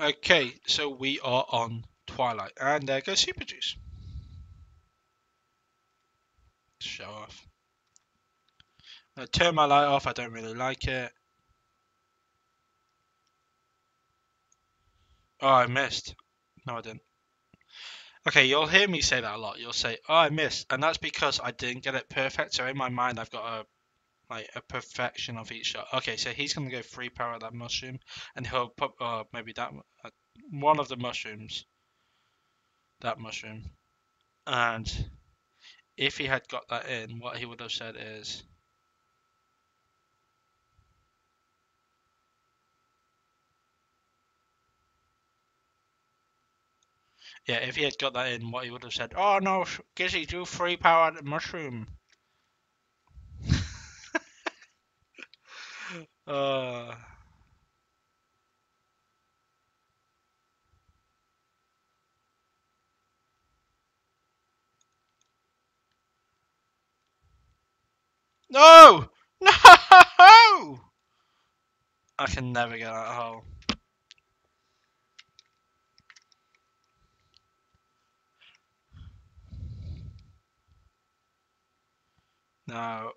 Okay, so we are on Twilight, and uh, there goes Super Juice. Show off. I turn my light off. I don't really like it. Oh, I missed. No, I didn't. Okay, you'll hear me say that a lot. You'll say, "Oh, I missed," and that's because I didn't get it perfect. So in my mind, I've got a like a perfection of each shot. Okay, so he's gonna go free power that mushroom, and he'll put uh, maybe that uh, one of the mushrooms, that mushroom, and if he had got that in, what he would have said is. Yeah, if he had got that in, what he would have said, "Oh no, Gizzy, do free power the mushroom." uh, no, no! I can never get that hole. Now,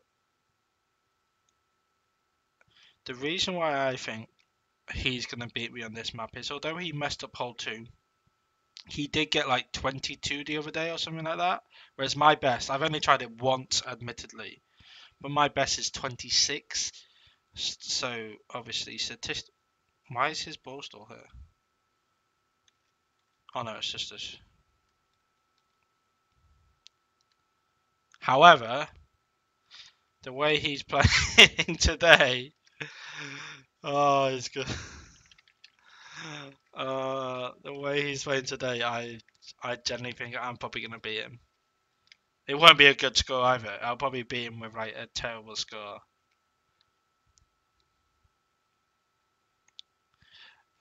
the reason why I think he's going to beat me on this map is although he messed up hole two, he did get like 22 the other day or something like that. Whereas my best, I've only tried it once, admittedly, but my best is 26. So obviously, statistic. Why is his ball still here? Oh no, it's just us. However, the way he's playing today, oh, it's good. Uh, the way he's playing today, I I generally think I'm probably gonna beat him. It won't be a good score either. I'll probably beat him with like a terrible score.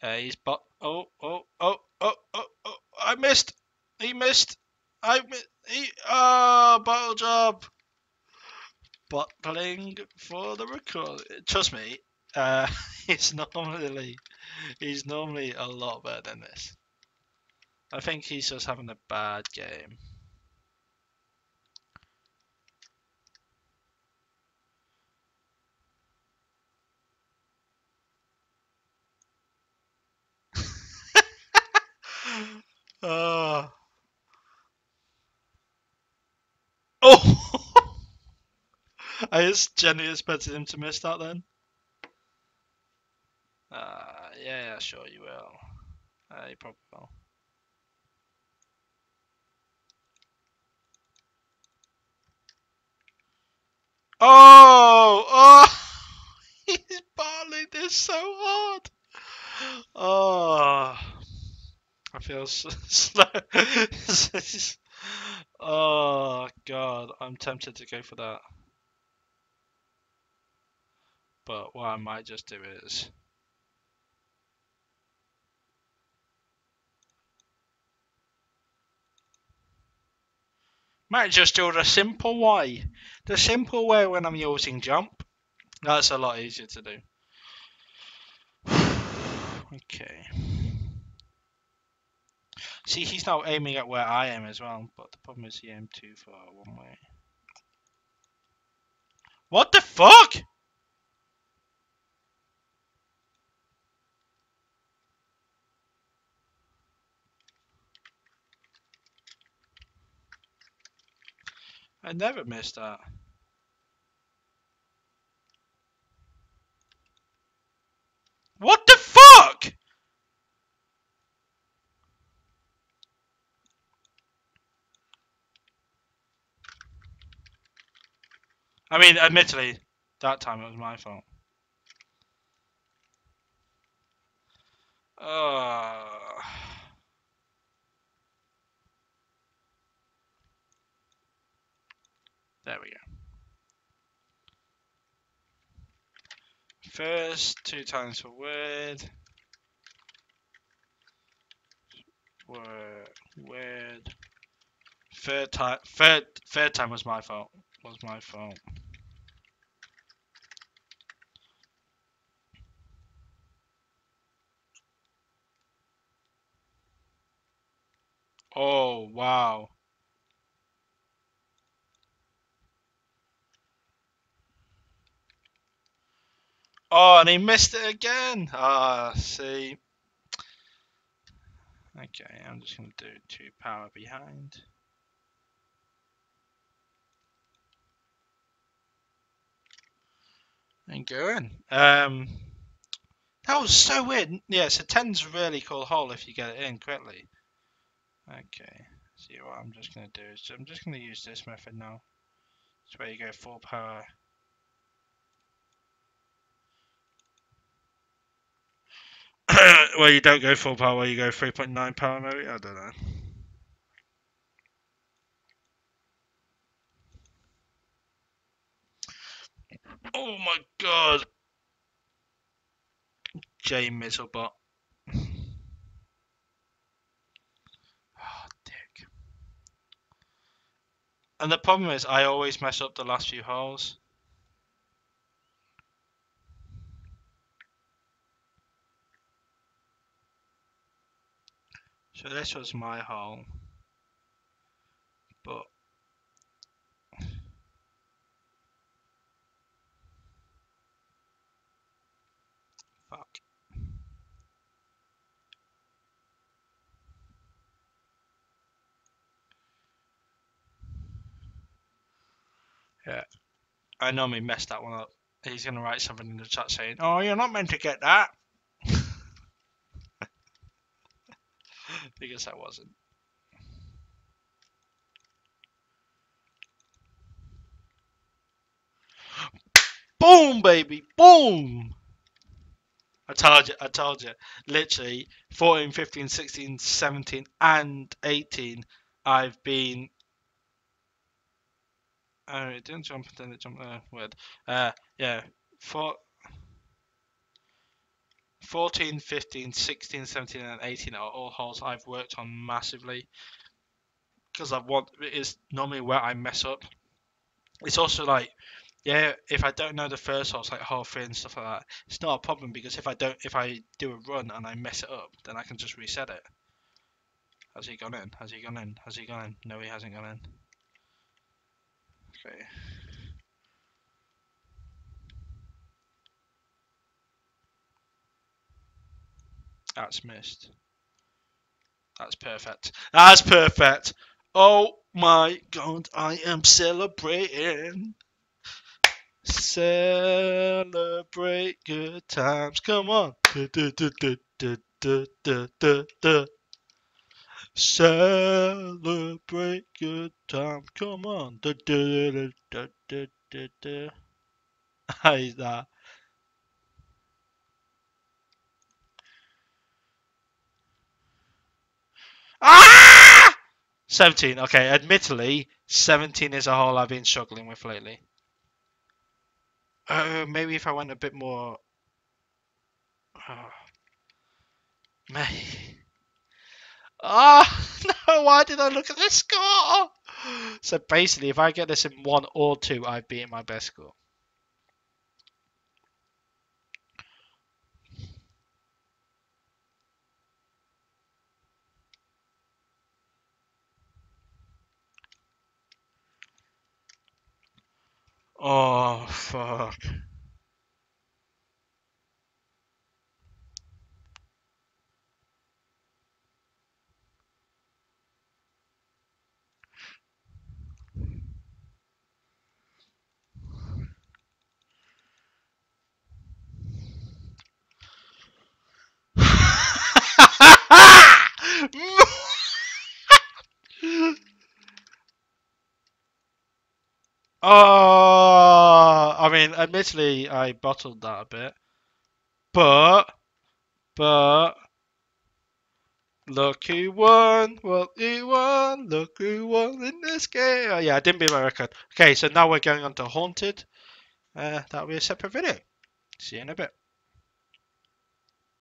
Uh, he's bot. Oh, oh, oh, oh, oh, oh! I missed. He missed. I missed. He. Oh, bottle job bottling for the record. Trust me, uh, he's normally he's normally a lot better than this. I think he's just having a bad game. oh. Oh! I just genuinely expected him to miss that then. Uh, yeah, sure you will. Uh, you probably will. Oh! Oh! He's barling this so hard! Oh! I feel so slow. oh, God. I'm tempted to go for that. But what I might just do is might just do the simple way. The simple way when I'm using jump. That's a lot easier to do. okay. See, he's now aiming at where I am as well, but the problem is he aimed too far one way. What the fuck? I never missed that. What the fuck? I mean, admittedly, that time it was my fault. Uh... There we go. First, two times for word. Word, word. Third time, third, third time was my fault. Was my fault. Oh, wow. Oh, and he missed it again. Ah, see. Okay, I'm just going to do two power behind. And go in. Um, that was so weird. Yeah, so 10's really cool hole if you get it in quickly. Okay, see what I'm just going to do is I'm just going to use this method now. It's where you go full power. Well, you don't go full power, you go 3.9 power maybe? I don't know. Oh my god! J Mizzlebot. Oh, ah, dick. And the problem is, I always mess up the last few holes. So this was my hole, but fuck. Yeah, I normally mess that one up. He's gonna write something in the chat saying, "Oh, you're not meant to get that." Because I wasn't. Boom, baby, boom! I told you, I told you. Literally, 14, 15, 16, 17, and 18, I've been. Oh, it didn't jump, then it jumped. Uh, weird. Uh, yeah, four. 14, 15, 16, 17, and 18 are all holes I've worked on massively because I want it is normally where I mess up. It's also like, yeah, if I don't know the first holes like hole three and stuff like that, it's not a problem because if I don't, if I do a run and I mess it up, then I can just reset it. Has he gone in? Has he gone in? Has he gone in? No, he hasn't gone in. Okay. That's missed. That's perfect. That's perfect. Oh my god, I am celebrating. Celebrate good times. Come on. Celebrate good times. Come on. How is that? Ah! 17. Okay, admittedly, 17 is a hole I've been struggling with lately. Uh, maybe if I went a bit more. Oh. May. Ah, oh, no, why did I look at this score? So basically, if I get this in one or two, I've beaten my best score. Oh, fuck. Oh, mean, admittedly, I bottled that a bit, but, but, look who won, look who won, look who won in this game. Oh, yeah, I didn't beat my record. Okay, so now we're going on to Haunted. Uh, that'll be a separate video. See you in a bit.